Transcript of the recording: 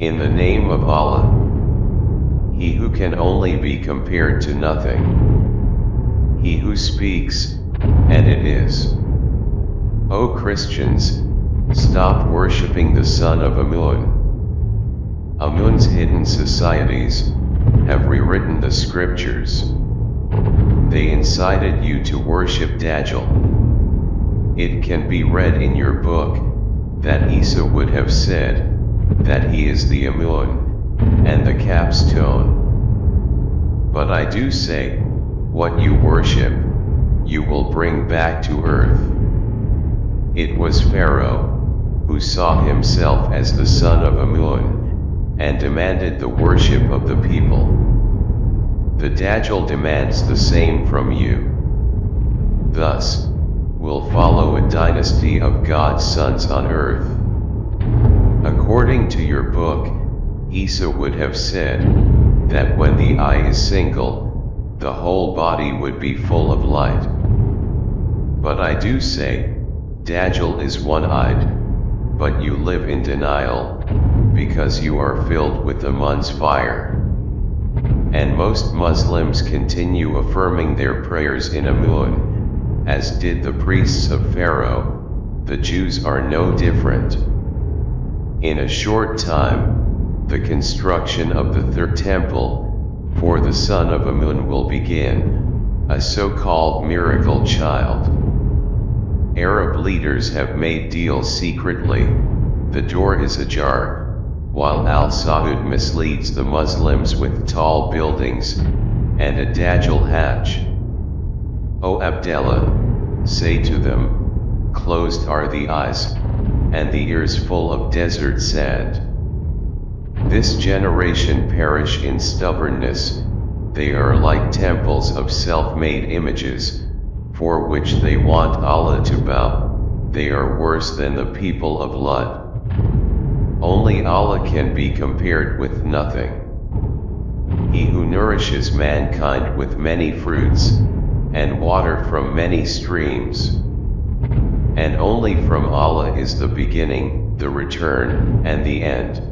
In the name of Allah. He who can only be compared to nothing. He who speaks, and it is. O Christians, stop worshipping the son of Amun. Amun's hidden societies, have rewritten the scriptures. They incited you to worship Dajjal. It can be read in your book, that Isa would have said, that he is the Amun, and the capstone. But I do say, what you worship, you will bring back to earth. It was Pharaoh, who saw himself as the son of Amun, and demanded the worship of the people. The Dajjal demands the same from you. Thus, will follow a dynasty of God's sons on earth. According to your book, Isa would have said, that when the eye is single, the whole body would be full of light. But I do say, Dajjal is one-eyed, but you live in denial, because you are filled with the Amun's fire. And most Muslims continue affirming their prayers in Amun, as did the priests of Pharaoh, the Jews are no different. In a short time, the construction of the third temple, for the son of Amun will begin, a so-called miracle child. Arab leaders have made deals secretly, the door is ajar, while Al Saud misleads the Muslims with tall buildings, and a Dajjal hatch. O Abdallah, say to them, closed are the eyes, and the ears full of desert sand. This generation perish in stubbornness, they are like temples of self-made images, for which they want Allah to bow, they are worse than the people of Lut. Only Allah can be compared with nothing. He who nourishes mankind with many fruits, and water from many streams. And only from Allah is the beginning, the return, and the end.